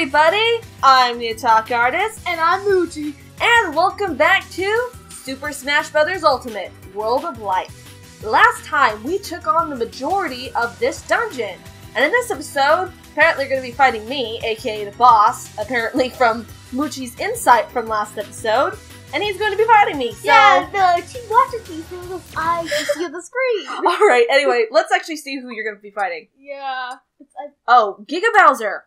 everybody! I'm the Otaku Artist, And I'm Moochie. and welcome back to Super Smash Bros. Ultimate World of Light. Last time, we took on the majority of this dungeon, and in this episode, apparently you're going to be fighting me, aka the boss, apparently from Moochie's insight from last episode, and he's going to be fighting me, so... Yeah, the she watches me through the eyes to see the screen. Alright, anyway, let's actually see who you're going to be fighting. yeah, uh, Oh, Giga Bowser!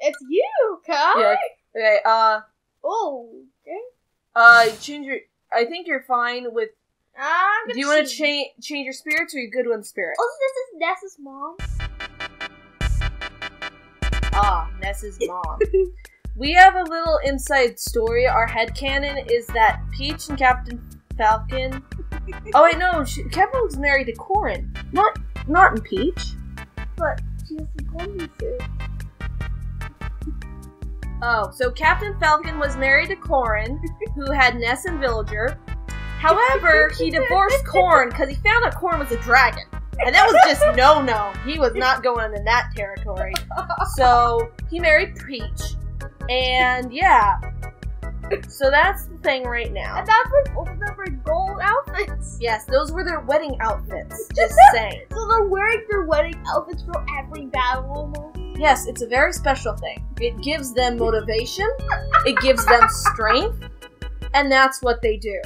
It's you, Kai. Yeah. Okay, uh, Oh, okay. uh, change your... I think you're fine with I'm Do you want to change? change your spirits or your good one spirit? Also, this is Ness's mom. Ah, Ness's mom. we have a little inside story. Our head headcanon is that Peach and Captain Falcon. Oh wait, no, she, Captain was married to Corrin. Not not in Peach. But she has the golden suit. Oh, so Captain Falcon was married to Corrin, who had Ness and Villager. However, he divorced Corrin because he found out Corrin was a dragon. And that was just no no. He was not going in that territory. So he married Peach. And yeah. So that's the thing right now. And that's why both of them are gold outfits. Yes, those were their wedding outfits. Just saying. So they're wearing their wedding outfits for every battle almost. Yes, it's a very special thing. It gives them motivation, it gives them strength, and that's what they do.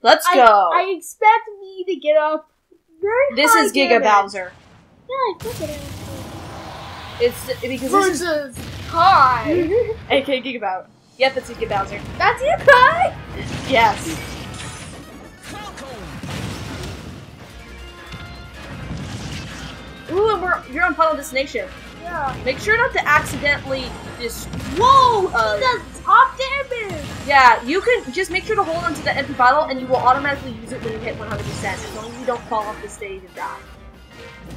Let's I, go. I expect me to get up very this is Giga damage. Bowser. Yeah, I think it is. It's because this is Versus Kai. AK Giga Bowser. Yep, it's Giga Bowser. That's you, Kai. Yes. Ooh, and we're you're on Final Destination. Yeah. Make sure not to accidentally just Whoa, Uh, he does top damage. yeah. You can just make sure to hold onto the empty bottle, and you will automatically use it when you hit 100 percent, as long as you don't fall off the stage and die.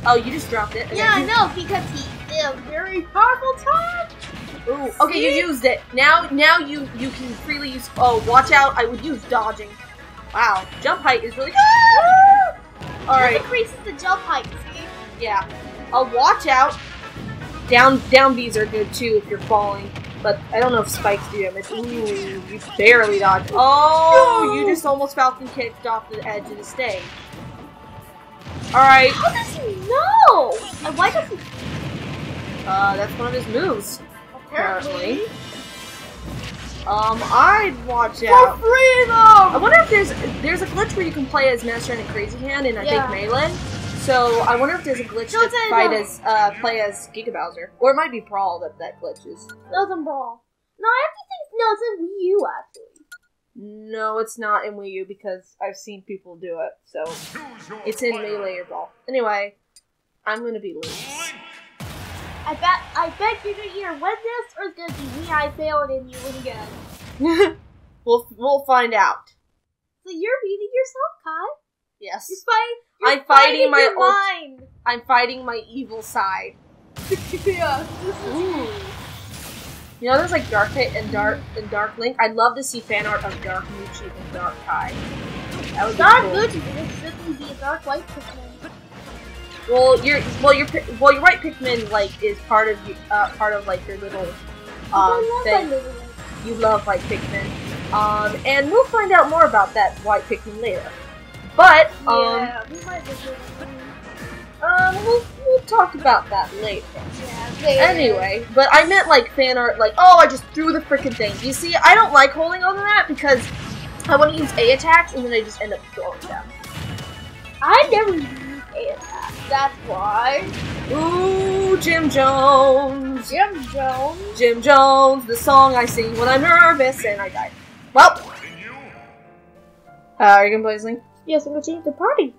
Oh, you just dropped it. Okay. Yeah, I know because he did a very powerful top. Ooh, okay, you used it. Now, now you you can freely use. Oh, watch out! I would use dodging. Wow, jump height is really good. All right, increases the jump height. See? yeah. I'll watch out. Down down B's are good too if you're falling, but I don't know if spikes do damage. Ooh, you barely dodged. Oh, No. you just almost falcon kicked off the edge of the stage. All right, How does he know? And why does he? uh, that's one of his moves. Apparently. Um, I'd watch out. For out. I wonder if there's there's a glitch where you can play as Master and Crazy Hand and I Yeah. think Melee. So I wonder if there's a glitch No, to it's fight no. as uh, play as Giga Bowser, or it might be Brawl that that glitches. Doesn't brawl. No, I have to think. No, it's in Wii U actually. No, it's not in Wii U because I've seen people do it. So it's in Melee or Brawl. Anyway, I'm gonna be loose. I bet. I bet you can either win this or it's gonna be me. I failed and you win again. we'll we'll find out. So you're beating yourself, Kai. Yes, You're fighting. You're I'm fighting my your ult- mind. I'm fighting my evil side. yeah. This is Ooh. You know, there's like Dark Pit and Dark and Dark Link. I'd love to see fan art of Dark Moochie and Dark Kai. That would Dark cool. But it shouldn't be a dark white Pikmin. Well, you're well, you're well, you're right. Pikmin like is part of uh, part of like your little um thing. You love white Pikmin, um, and we'll find out more about that white Pikmin later. But um, Yeah, um, we'll we'll talk about that later. Yeah, later. Anyway, but I meant like fan art, like oh, I just threw the freaking thing. You see, I don't like holding on to that because I want to use A attacks and then I just end up throwing them. I never use A attack. That's why. Ooh, Jim Jones. Jim Jones. Jim Jones, the song I sing when I'm nervous and I die. Well, uh, are you gonna play this thing? Yes, I'm gonna change the party.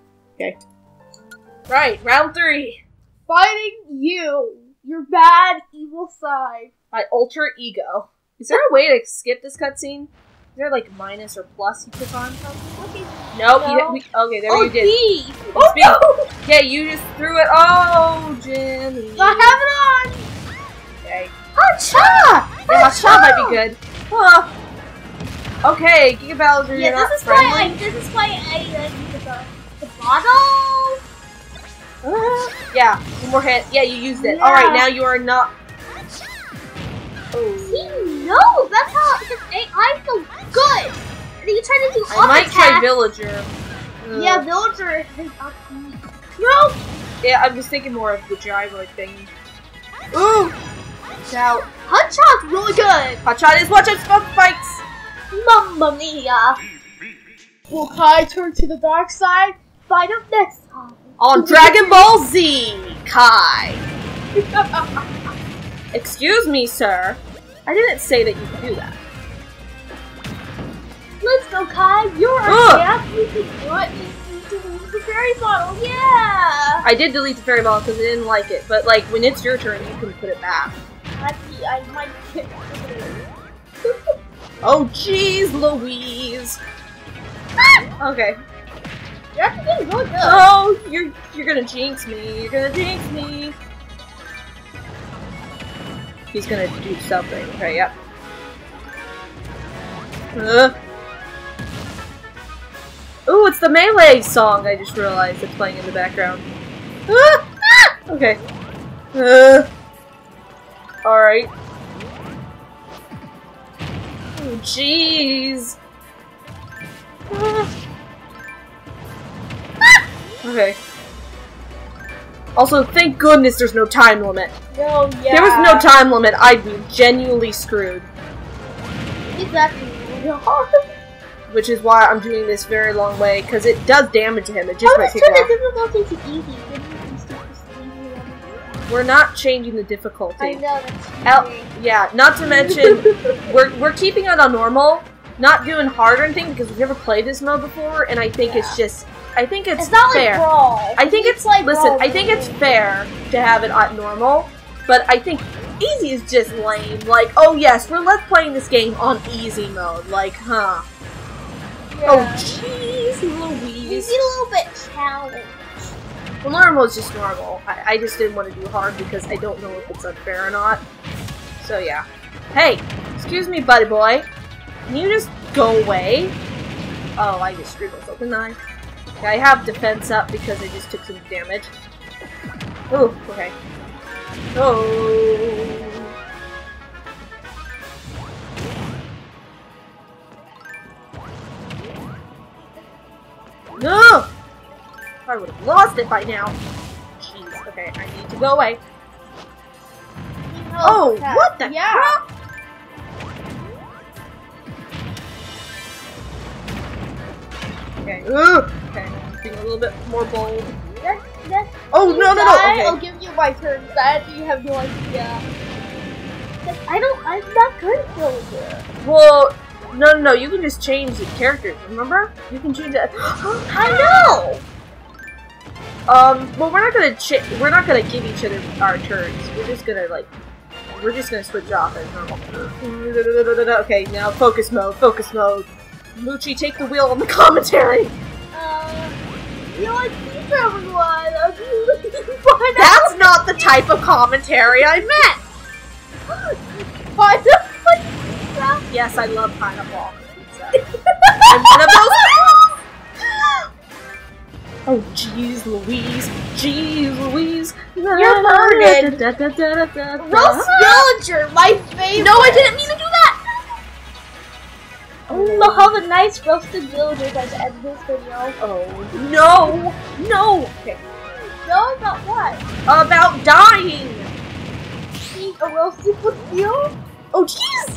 Right, round three. Fighting you, your bad, evil side. My ultra ego. Is there a way to skip this cutscene? Is there like minus or plus you click on? Okay. Nope. No. You, we, okay, there oh, you did. D. Oh no! Yeah, you just threw it. Oh, Jimmy. I have it on. Okay. Hacha! Yeah, shot might be good. Huh. Okay, Giga Bowser, Yeah, this is why I. This is why I like Bowser. the bottle. Uh, yeah, one more hit. Yeah, you used it. Yeah. Alright, now you are not. He Oh. knows. That's how his AI is so good. And he tried to do I might try. Villager. Ugh. Yeah, villager is his upbeat. No. Yeah, I'm just thinking more of the gyro thing. Ooh! Watch out. Hotshot's really good. Hotshot is watch out smoke spikes! Mamma mia. Will Kai turn to the dark side? Find out next time. On Dragon Ball Z! Kai! Excuse me, sir. I didn't say that you could do that. Let's go, Kai. You're a champ. You can do it. You need to leave the fairy bottle. Yeah. I did delete the fairy ball because I didn't like it, but like when it's your turn, you can put it back. Actually, I might get Oh jeez, Louise! Ah! Okay. You're actually really good. Oh, you're you're gonna jinx me. You're gonna jinx me. He's gonna do something. Okay, yep. Uh. Ooh, it's the melee song. I just realized it's playing in the background. Ah! Okay. Uh. All right. Oh, jeez. Okay. Also, thank goodness there's no time limit. No, yeah. If there was no time limit, I'd be genuinely screwed. It's actually really hard. Which is why I'm doing this very long way, because it does damage him. It just How might take turn the difficulty to easy? Didn't you used to just leave it on We're not changing the difficulty. I know El- yeah, not to mention, we're, we're keeping it on normal, not doing hard or anything, because we've never played this mode before, and I think it's just, I think it's, It's not fair. like brawl. I think it's like listen. Brawl, I think it's fair to have it at normal, but I think easy is just lame. Like, oh yes, we're let's playing this game on easy mode. Like, huh? Oh Yeah. jeez, You Louise. need a little bit challenge. Well, normal is just normal. I, I just didn't want to do hard because I don't know if it's unfair or not. So yeah. Hey, excuse me, buddy boy. Can you just go away? Oh, I just screwed myself, didn't I? I have defense up because I just took some damage. Oh, okay. Oh. No! I would have lost it by now. Jeez. Okay, I need to go away. Oh, oh okay. what the Yeah. crap? Okay. Ugh. Okay. Being a little bit more bold. That's, that's Oh no no no. die, Okay. I'll give you my turn. That you have no idea. I don't. I'm not good at villager. Well, no no no. You can just change the characters. Remember? You can change it. I know. Um. Well, we're not gonna. Ch- we're not gonna give each other our turns. We're just gonna like. We're just gonna switch off as normal. Okay, now focus mode. Focus mode. Moochie, take the wheel on the commentary. You know, I keep. I'm Why That's not the type of commentary I meant. Why the Yes, I love pineapple on. I'm one of those. Oh, jeez, Louise. Jeez, Louise. You're burdened. Roast villager, my favorite. No, I didn't mean to. We'll have a nice roasted villager at the end of this video. Oh no, no. Okay. No, about what? About dying. Eat a roasted with you? Oh, jeez.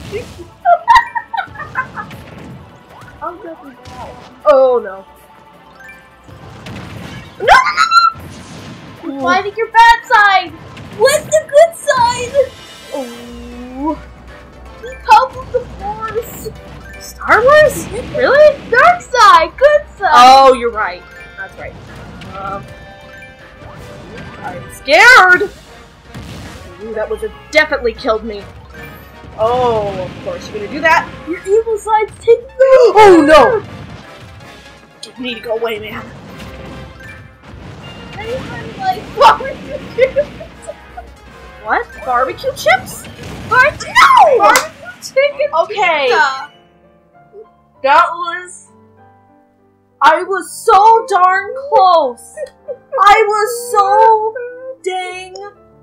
I'll go through that. Oh no. No, no, no. Finding your bad side! What's the good side? Oh. With the force! Star Wars? Really? Dark side! Good side! Oh, you're right. That's right. Um, I'm scared. Ooh, that would have definitely killed me. Oh, of course you're gonna do that. Your evil side's taking over. Oh no! You need to go away, man. Like, you do? What? Barbecue chips? Barbecue! No! Barbecue chicken Okay. pizza! That was I was so darn close. I was so dang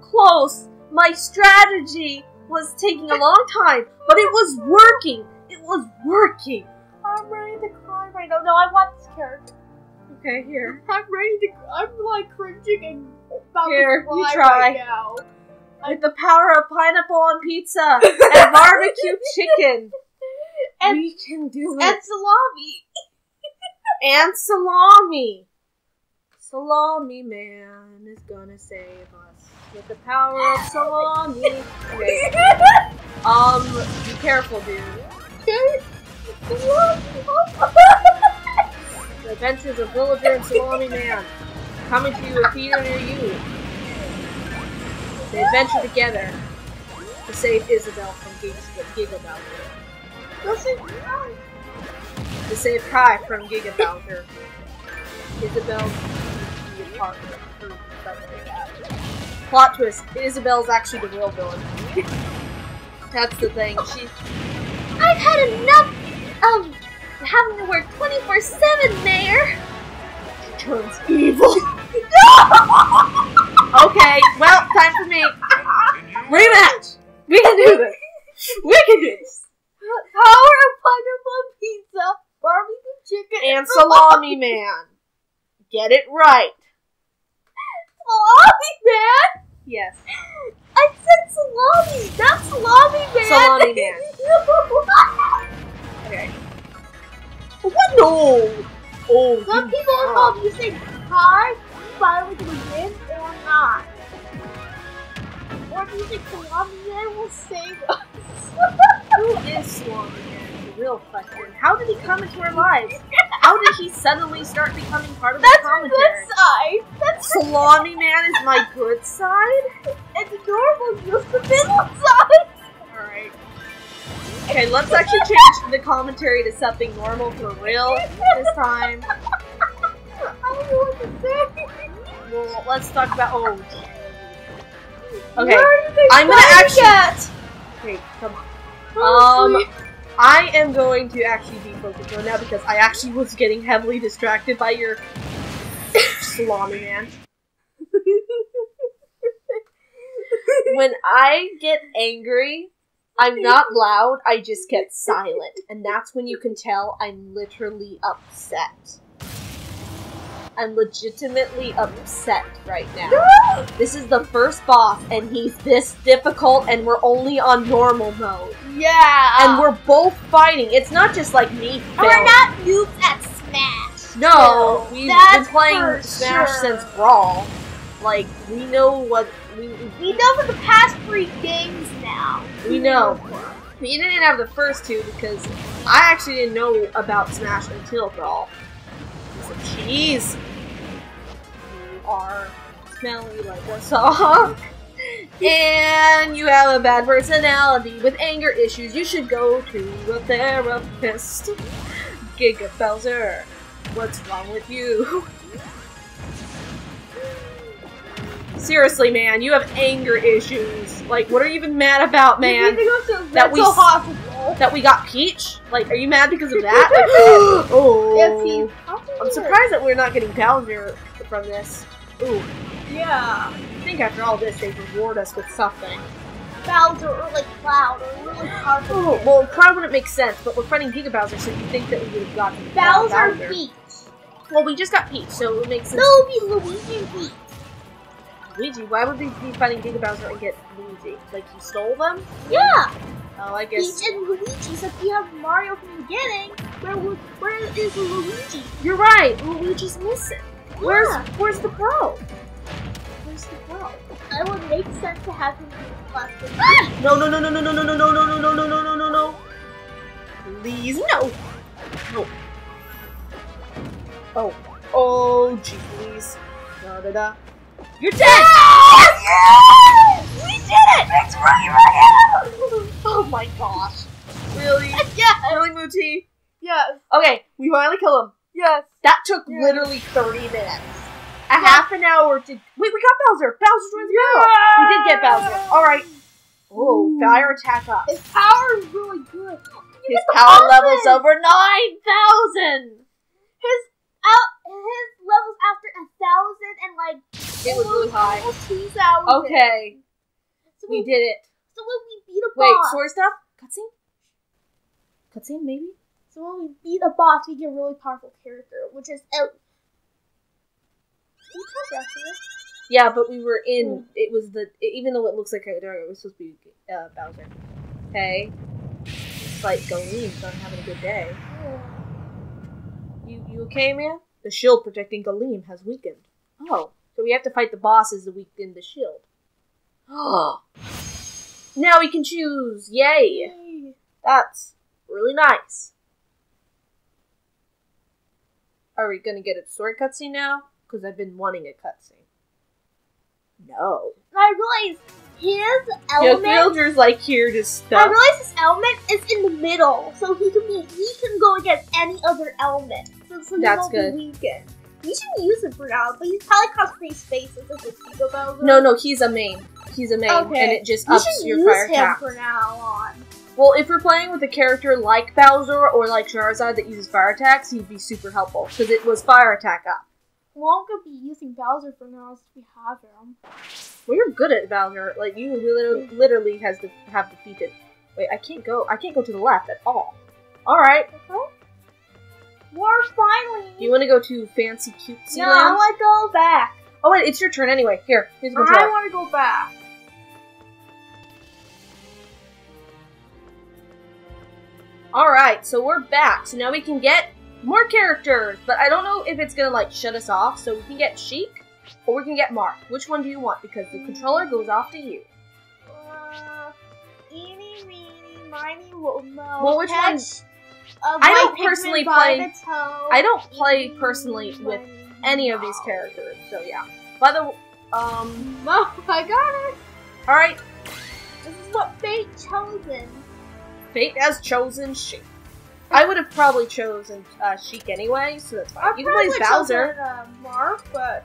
close. My strategy was taking a long time, but it was working. It was working. I'm ready to cry right now. No, I want this character. Okay, here. I'm ready to. I'm like cringing and about Here, to cry you try. right now. With the power of pineapple on pizza and barbecue chicken, And- we can do it. And salami. and salami. Salami man is gonna save us with the power of salami. Okay. Um, be careful, dude. The Adventures of Villager and Salami Man coming to you with repeater near you. They adventure together to save Isabelle from Giga Giga Bowser. Listen, To save Kai from Giga Bowser. Isabelle needs to be a partner or something. Plot twist: Isabelle's actually the real villain. That's the thing. She I've had enough of having to work 24 7 there. turns evil. okay, well, time for me. Rematch. We can do this. We can do this. Power of pineapple pizza, barbecue chicken, And salami man. Get it right. salami man. Yes. I said salami, not salami man. Salami man. Okay. What? No. Oh, Some you- people you say hi, finally to win or not. Or do you think salami man will save us? Who is Salami Man? Real question. How did he come into our lives? How did he suddenly start becoming part of the That's the commentary? good side. That's Salami Man is my good side? and the normal just the middle side. Alright. Okay, let's actually change the commentary to something normal for real this time. I don't know what to say. Well, let's talk about. Oh, Okay, Where are they I'm gonna actually- at? okay, come on. Oh, Um. I am going to actually be focused on now because I actually was getting heavily distracted by your salami man. when I get angry, I'm not loud, I just get silent. And that's when you can tell I'm literally upset. I'm legitimately upset right now. This is the first boss, and he's this difficult, and we're only on normal mode. yeah. And we're both fighting. It's not just like me. We're not noobs at Smash. No, No, we've been playing Smash sure. since Brawl. Like we know what we We know for the past three games now. We know. we didn't have the first two because I actually didn't know about Smash until Brawl. Cheese. You are smelly like a sock. And you have a bad personality with anger issues. You should go to a therapist. Giga Bowser, what's wrong with you? Seriously, man, you have anger issues. Like, what are you even mad about, man? We need to go to a That we hospital. That we got Peach? Like, are you mad because of that? Like, oh. Yes. I'm surprised that we're not getting Bowser from this. Ooh, Yeah. I think after all this, they reward us with something. Bowser or like Cloud or really hard. Oh, well, Cloud wouldn't make sense, but we're fighting Giga Bowser, so you think that we would have gotten uh, Bowser Peach. Well, we just got Peach, so it makes sense. No, it would be Luigi and Peach. Luigi, why would we be fighting Giga Bowser and get Luigi? Like, you stole them? Yeah. Oh, I guess. Peach and Luigi. If you have Mario from the beginning, where where is Luigi? You're right, Luigi's missing. Where's Yeah. Where's the pro? Where's the pro? It would make sense to have him be the last one. No, no, no, no, no, no, no, no, no, no, no, no, no, no, no, no, no. Please, no. No. Oh. Oh, gee, please. Da da da. You're dead! Yes! We did it! It's right Oh my gosh. Really? yeah. Really, Moochie? Yes! Okay, we finally kill him. Yes! That took Yeah. literally 30 minutes. A half an hour to. Wait, we got Bowser! Bowser joins the battle! We did get Bowser. Alright. Oh, fire attack up. His power is really good. His power ultimate. level's over 9,000! His out his levels after a thousand and like It was really high. two thousand. Okay, So we when, did it. So when we beat a Wait, boss, story stuff? Cutscene? Cutscene, maybe? so when we beat a boss, we get a really powerful character, which is El. Can you tell Jessica? Yeah, but we were in. Mm. It was the. Even though it looks like a dragon, it was supposed to be uh, Bowser. Hey, It's like Galeem's not having a good day. You you okay, man? The shield protecting Galeem has weakened. Oh, so we have to fight the bosses that weakened the shield. Oh. Now we can choose. Yay! Yay. That's really nice. Are we gonna get a story cutscene now? Because I've been wanting a cutscene. No. I realize his element. Yeah. Fielder's like here to I stuff. realized his element is in the middle, so he can be he can go against any other element. So, so That's good. weakened. We should use it for now, but he's probably concentrating spaces as a Pico Bowser. No, no, he's a main. He's a main, Okay. and it just ups should your use fire him attack. for now on. Well, if you're playing with a character like Bowser or like Charizard that uses fire attacks, he'd be super helpful because it was fire attack up. We won't be using Bowser for now since we have him. Well, you're good at Bowser. Like you literally, literally has to have defeated. Wait, I can't go. I can't go to the left at all. All right. Okay. We're finally. Do you want to go to fancy cutesy no, I land? want to go back. Oh wait, it's your turn anyway. Here, here's the I controller. want to go back. All right, so we're back. So now we can get more characters, but I don't know if it's gonna like shut us off. So we can get Sheik or we can get Marth. Which one do you want? Because the controller goes off to you. Uh, eeny, meeny, miny, mo. Well, which one- catch I don't personally play- the toe. I don't play personally with any of these characters. So yeah. By the um, No, I got it. all right, This is what fate chosen. fate has chosen Sheik. I would have probably chosen uh, Sheik anyway, so that's fine. I You can play as Bowser. Uh, Marth, but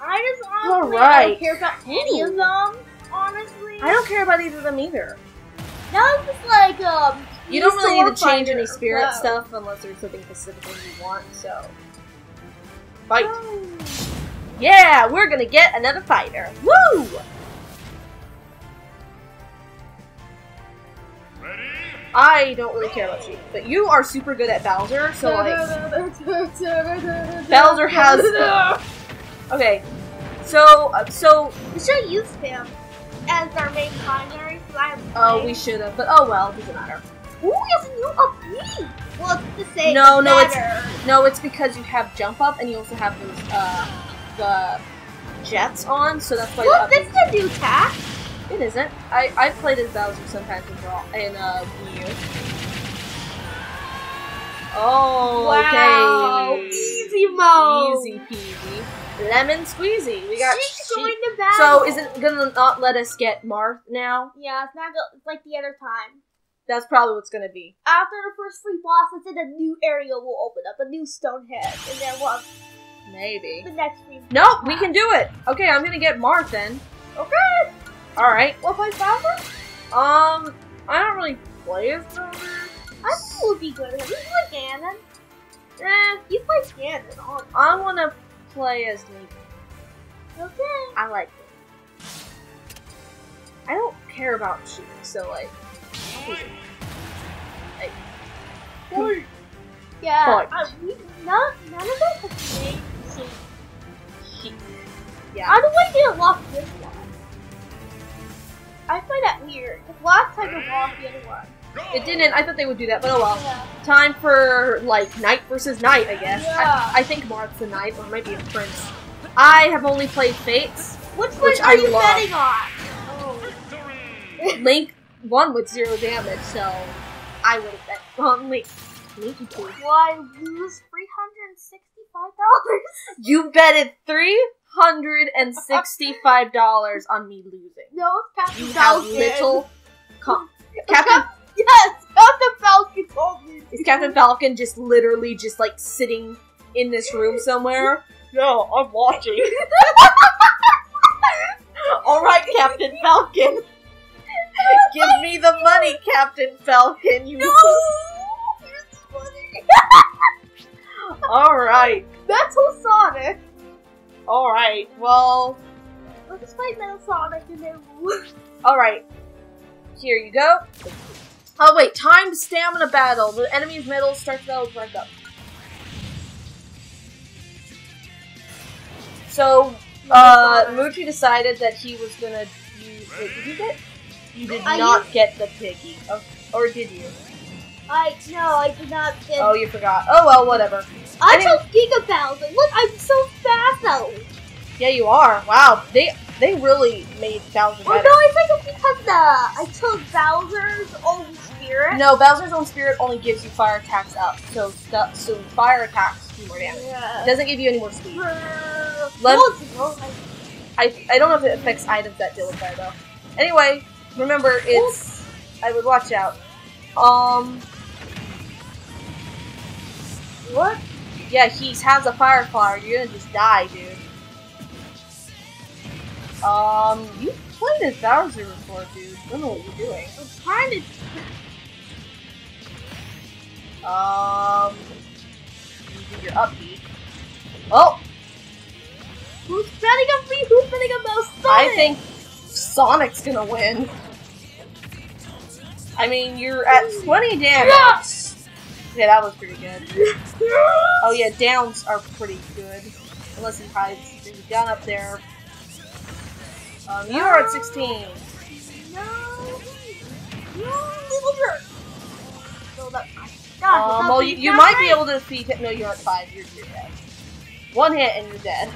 I just honestly All I right. don't care about any of them. Honestly, I don't care about either of them either. Now it's just like um. You don't really need to change any spirit Wow. stuff unless there's something specifically you want. So, fight. Yeah, we're gonna get another fighter. Woo! I don't really care about you, but you are super good at Bowser, so like, Bowser has- okay. So, uh, so, We should use him as our main primary. So oh, we should have, but oh well, doesn't matter. Ooh, he has a new up Well, it's the same. No, no, it's- No, it's because you have jump up and you also have those, uh, the jets on, so that's why. the this is a new attack. It isn't. I I played as Bowser sometimes in Brawl in uh Wii U. Oh, Wow, okay. easy mode. Easy peasy. Lemon squeezy. We got She's Sheik. joined the battle. So is it gonna not let us get Marth now? Yeah, it's not it's like the other time. That's probably what's gonna be. After the first three bosses, then a new area will open up, a new stone head, and then we'll have Maybe. the next three. Nope, we can do it. Okay, I'm gonna get Marth then. Okay. All right. What plays Bowser? Um, I don't really play as Bowser. I think it would be good. You play Ganon. Eh, You play Ganon. On. I wanna play as Link. Okay. I like it. I don't care about Sheik, so like. Yeah. Fine. I, uh, we, none, none of us have Sheik. Sheik. I Yeah. don't like to lock this one. I find that weird. Because last time it locked the other one. It didn't. I thought they would do that, but oh well. Yeah. Time for like knight versus knight, I guess. Yeah. I, I think Marth's a knight, or it might be a prince. I have only played Fates. Which one Which are I you love. betting on? Oh. Link won with zero damage, so I would have bet on Link. Link you too. Will I lose three hundred and sixty-five dollars? You betted three hundred and sixty-five dollars on me losing. No, Captain You have Falcon. little. Com- Captain Yes, Captain Falcon told me. is Captain Falcon just literally just like sitting in this room somewhere? No, I'm watching. All right, Captain Falcon. Give me the money, Captain Falcon. You. No, it's funny. Alright. Metal Sonic. Alright. Well, Let's fight Metal Sonic and then. alright. Here you go. Oh, wait. Timed stamina battle. The enemy's metal starts battle right up. So, uh, Moochie decided that he was gonna use. Wait, did you get? You did I not get the piggy. Oh, or did you? I no, I did not get. Oh, you forgot. Oh well, whatever. I anyway- took Giga Bowser. Look, I'm so fast now. Yeah, you are. Wow, they they really made Bowser Oh no, better. Uh, I think it's because the I took Bowser's own spirit. No, Bowser's own spirit only gives you fire attacks up. So so fire attacks do more damage. It Yeah. doesn't give you any more speed. Let Let- I I don't know if it affects items that deal with fire though. Anyway, remember it's I would watch out. Um What? Yeah, he has a fire flower. You're gonna just die, dude. Um, you played as Bowser before, dude. I don't know what you're doing. I'm trying to. Um, you do your upbeat. Oh, Who's betting on me? Who's betting on Sonic? I think Sonic's gonna win. I mean, you're at 20 damage. Yes! Yeah, that was pretty good. Oh yeah, downs are pretty good. Unless he hides. A gun up there. Um, you are at 16. No. No, little jerk. No, that. God, Um, well, you, you might be able to defeat it. No, you're at 5. You're, you're dead. One hit and you're dead.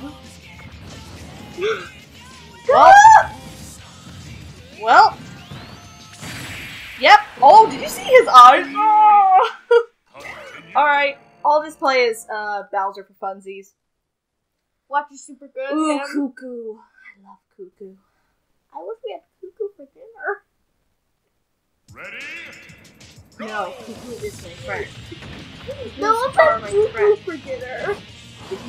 Well, well. Yep. Oh, did you see his eyes? Oh. Alright. All this play is uh, Bowser for funsies. Watch is super good. Ooh, Sam. Cucco. I love Cucco. I wish we had Cucco for dinner. Ready? No, Cucco is my friend. No, Cucco's let's have Cucco friend. for dinner.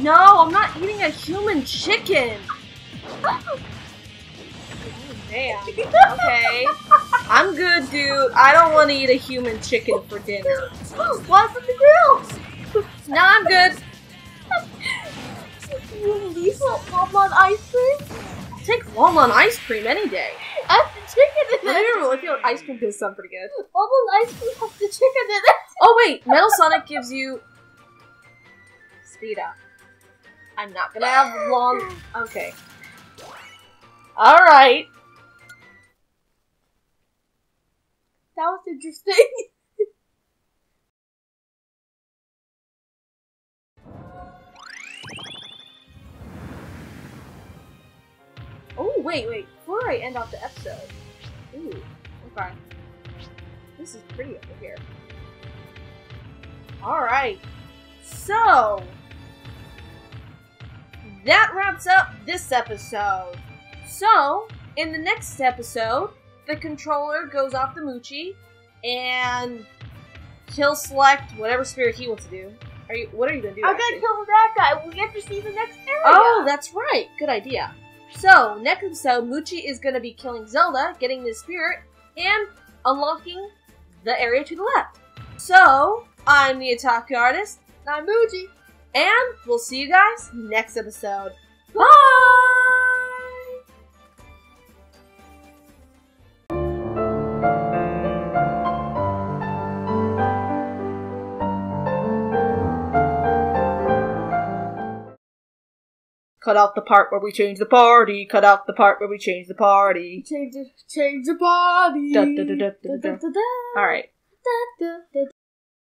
No, I'm not eating a human chicken. Damn. Okay. I'm good, dude. I don't want to eat a human chicken for dinner. What's on the grill? No, I'm good. You leave on ice cream? I'll take Walnut ice cream any day. That's the chicken in I it. never looked at ice cream does sound pretty good. Almond ice cream has the chicken in it. Oh wait, Metal Sonic gives you speed up. I'm not gonna have long. Okay. All right. That was interesting. Oh wait, wait. Before I end off the episode. Ooh. Okay. This is pretty over here. All right. So that wraps up this episode. So in the next episode, the controller goes off the Moochie, and he'll select whatever spirit he wants to do. Are you? What are you gonna do? I'm actually? gonna kill that guy. We have to see the next area. Oh, that's right. Good idea. So, next episode, Moochie is going to be killing Zelda, getting the spirit, and unlocking the area to the left. So, I'm the Otaku Artist, I'm Moochie. and we'll see you guys next episode. Bye! Cut out the part where we change the party. Cut out the part where we change the party. Change the change the body. Da, da, da, All right.